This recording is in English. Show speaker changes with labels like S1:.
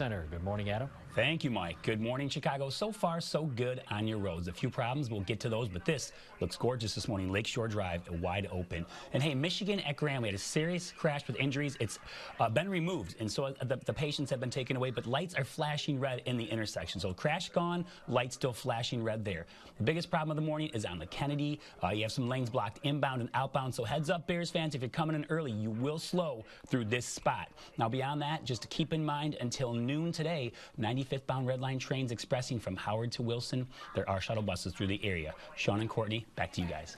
S1: Center. Good morning, Adam.
S2: Thank you, Mike. Good morning, Chicago. So far, so good on your roads. A few problems, we'll get to those, but this looks gorgeous this morning. Lakeshore Drive, wide open. And hey, Michigan at Grand, we had a serious crash with injuries. It's uh, been removed, and so the, the, patients have been taken away, but lights are flashing red in the intersection. So crash gone, lights still flashing red there. The biggest problem of the morning is on the Kennedy. Uh, you have some lanes blocked inbound and outbound, so heads up, Bears fans, if you're coming in early, you will slow through this spot. Now, beyond that, just to keep in mind, until noon today, 95th bound Red Line trains expressing from Howard to Wilson. There are shuttle buses through the area. Sean and Courtney, back to you guys.